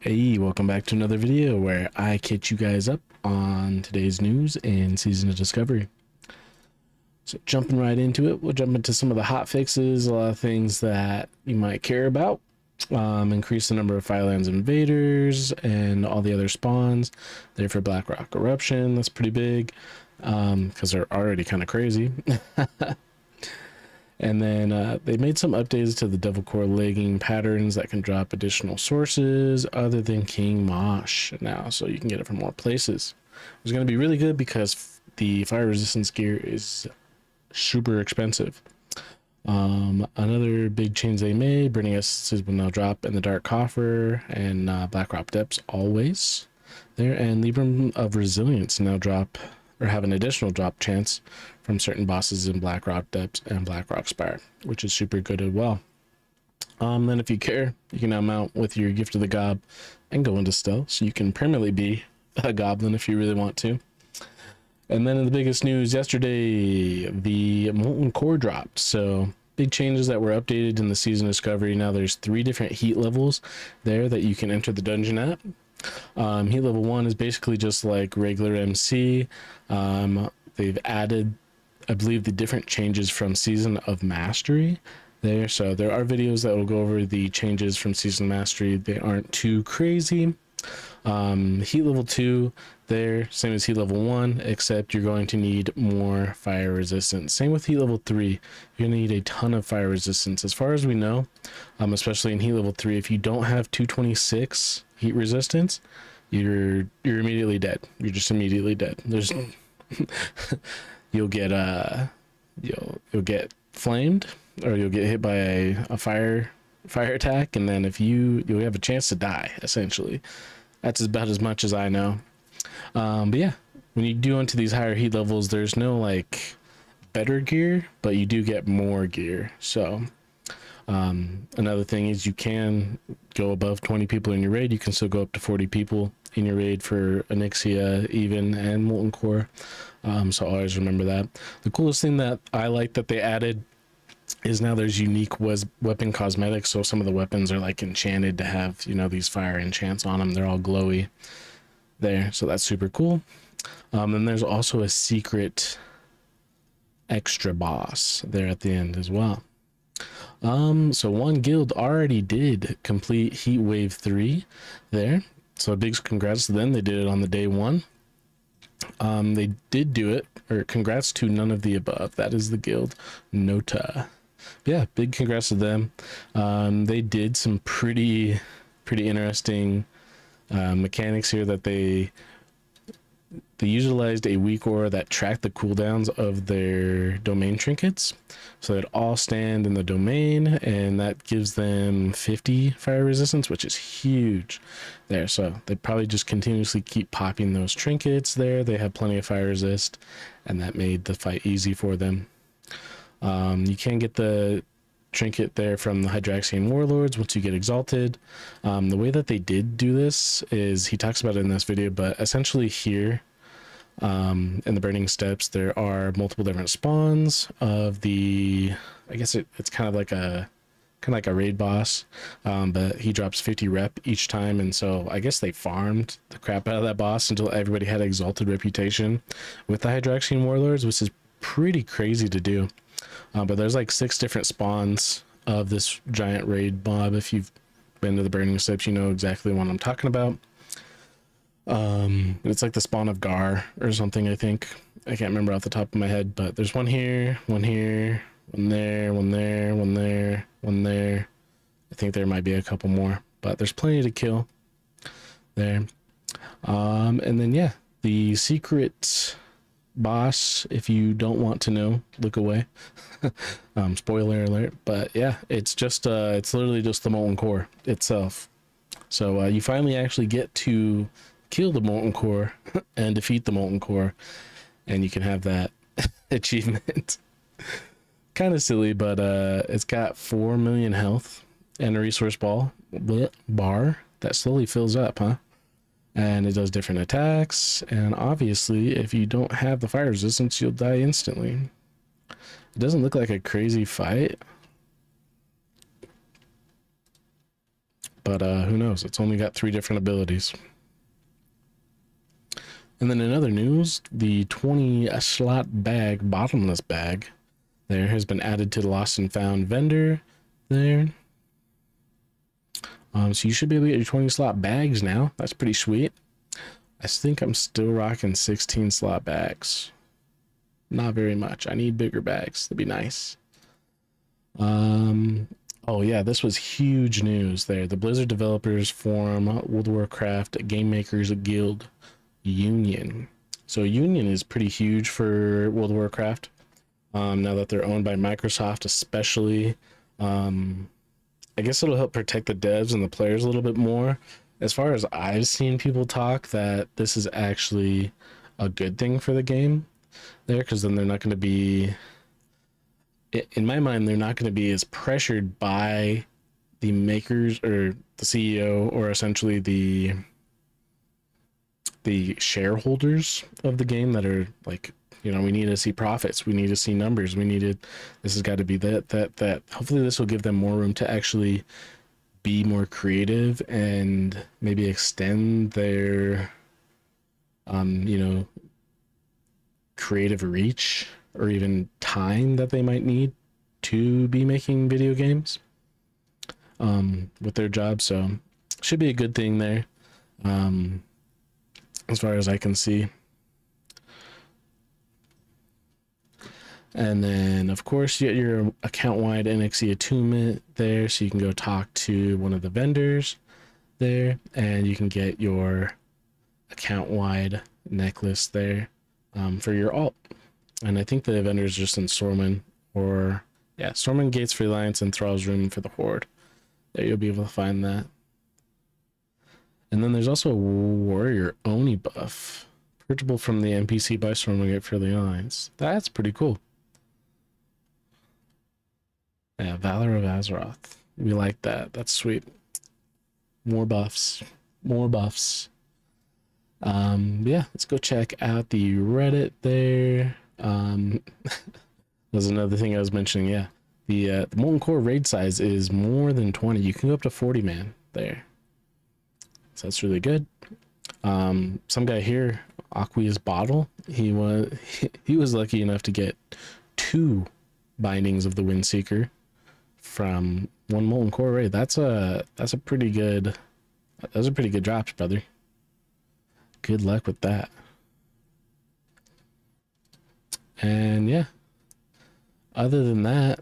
Hey, welcome back to another video where I catch you guys up on today's news and season of discovery. So jumping right into it, we'll jump into some of the hot fixes, a lot of things that you might care about. Um, increase the number of Firelands invaders and all the other spawns. There for Blackrock Eruption, that's pretty big because um, they're already kind of crazy. And then uh, they made some updates to the Devilsaur legging patterns that can drop additional sources other than King Mosh now, so you can get it from more places. It's going to be really good because the fire resistance gear is super expensive. Um, another big change they made, Burning Essences will now drop in the Dark Coffer and uh, Blackrock Depths always there, and Libram of Resilience now drop or have an additional drop chance from certain bosses in Blackrock Depths and Blackrock Spire, which is super good as well. Um, then if you care, you can now mount with your Gift of the Gob and go into stealth, so you can permanently be a goblin if you really want to. And then in the biggest news yesterday, the Molten Core dropped. So big changes that were updated in the season discovery. Now there's three different heat levels there that you can enter the dungeon at. Um, heat level one is basically just like regular MC. Um, they've added, I believe, the different changes from Season of Mastery there. So there are videos that will go over the changes from Season Mastery. They aren't too crazy. Um, heat level 2 there, same as heat level 1, except you're going to need more fire resistance. Same with heat level 3, you're going to need a ton of fire resistance. As far as we know, um, especially in heat level 3, if you don't have 226 heat resistance, you're you're immediately dead. You're just immediately dead. There's you'll get uh you'll you'll get flamed or you'll get hit by a, a fire fire attack and then if you you'll have a chance to die essentially that's about as much as i know. Um but yeah when you do into these higher heat levels there's no like better gear but you do get more gear. So um another thing is you can go above 20 people in your raid. You can still go up to 40 people in your raid for Onyxia, even and molten core. Um so always remember that. The coolest thing that i like that they added is now there's unique was weapon cosmetics. So some of the weapons are like enchanted to have you know these fire enchants on them they're all glowy there. So that's super cool. Um and there's also a secret extra boss there at the end as well. Um so one guild already did complete heat wave 3 there. So big congrats to them. They did it on the day one. Um they did do it or congrats to none of the above. That is the guild nota yeah, big congrats to them. Um, they did some pretty, pretty interesting uh, mechanics here that they they utilized a weak aura that tracked the cooldowns of their domain trinkets. So that all stand in the domain and that gives them 50 fire resistance which is huge there. So they probably just continuously keep popping those trinkets there. They have plenty of fire resist and that made the fight easy for them um, you can get the trinket there from the Hydraxian Waterlords once you get exalted. Um, the way that they did do this is he talks about it in this video, but essentially here um, in the Burning Steppes, there are multiple different spawns of the. I guess it, it's kind of like a kind of like a raid boss, um, but he drops 50 rep each time, and so I guess they farmed the crap out of that boss until everybody had exalted reputation with the Hydraxian Waterlords, which is pretty crazy to do. Uh, but there's like six different spawns of this giant raid mob. If you've been to the Burning Steppes, you know exactly what I'm talking about. Um, it's like the spawn of Gar or something, I think. I can't remember off the top of my head, but there's one here, one here, one there, one there, one there, one there. I think there might be a couple more, but there's plenty to kill there. Um, and then, yeah, the secret boss if you don't want to know look away. Um spoiler alert but yeah it's just uh it's literally just the molten core itself. So uh, you finally actually get to kill the molten core and defeat the molten core and you can have that achievement. Kind of silly but uh it's got 4 million health and a resource ball bar that slowly fills up huh and it does different attacks and obviously if you don't have the fire resistance you'll die instantly it doesn't look like a crazy fight but uh, who knows? It's only got three different abilities. And then in other news, the 20 slot bag, bottomless bag, there has been added to the lost and found vendor there. Um, so you should be able to get your 20 slot bags now. That's pretty sweet. I think I'm still rocking 16 slot bags. Not very much. I need bigger bags. That'd be nice. Um, oh yeah, this was huge news there. The Blizzard Developers Forum, World of Warcraft Game Makers Guild Union. So Union is pretty huge for World of Warcraft. Um, now that they're owned by Microsoft, especially, um, I guess it'll help protect the devs and the players a little bit more. As far as I've seen people talk, that this is actually a good thing for the game there, because then they're not going to be, in my mind, they're not going to be as pressured by the makers or the CEO or essentially the the shareholders of the game that are like you know we need to see profits. We need to see numbers. We needed this has got to be that that that. Hopefully this will give them more room to actually be more creative and maybe extend their um you know creative reach or even time that they might need to be making video games um with their job. So should be a good thing there. Um as far as I can see. And then, of course, you get your account-wide Onyxia attunement there, so you can go talk to one of the vendors there, and you can get your account-wide necklace there um, for your alt. And I think the vendor is just in Stormwind, or yeah, Stormwind Gates for Alliance and Thrall's Room for the Horde. There you'll be able to find that. And then there's also a Warrior Oni buff. Purchable from the NPC by Stormwind for the Alliance. That's pretty cool. Yeah, Valor of Azeroth. We like that. That's sweet. More buffs. More buffs. Um, yeah, let's go check out the Reddit there. Um, was another thing I was mentioning. Yeah, the uh, the Molten Core raid size is more than 20. You can go up to 40 man there. So that's really good. Um, some guy here, Aqua's bottle. He was he, he was lucky enough to get two bindings of the Windseeker from one molten core raid. That's a that's a pretty good. Those are pretty good drops, brother. Good luck with that. And yeah. Other than that,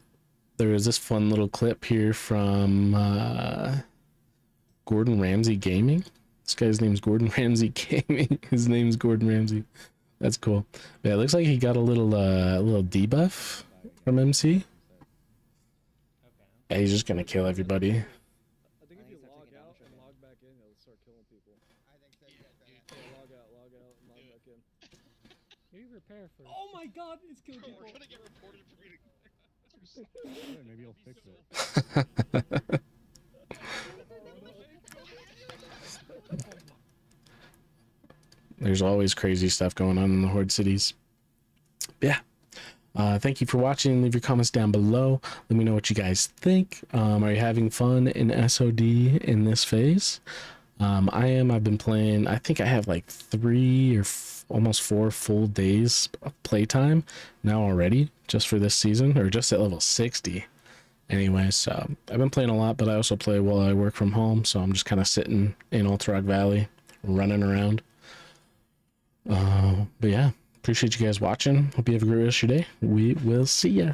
there was this fun little clip here from. Uh, Gordon Ramsay Gaming. This guy's name's Gordon Ramsay Gaming. His name's Gordon Ramsay. That's cool. Yeah, it looks like he got a little uh, a little debuff from MC. Yeah, he's just gonna kill everybody. I think if you log out and log back in, it'll start killing people. I think so. Yeah, log out, log out, log back in. Maybe repair first. Oh my god, it's killing people. we're gonna get reported for being. Maybe he'll fix it. There's always crazy stuff going on in the Horde cities. Yeah. Uh, thank you for watching. Leave your comments down below. Let me know what you guys think. Um, are you having fun in SOD in this phase? Um, I am. I've been playing. I think I have like three or almost four full days of playtime now already, just for this season, or just at level 60. Anyway, so I've been playing a lot, but I also play while I work from home, so I'm just kind of sitting in Alterac Valley, running around. Uh, but yeah, appreciate you guys watching. Hope you have a great rest of your day. We will see ya.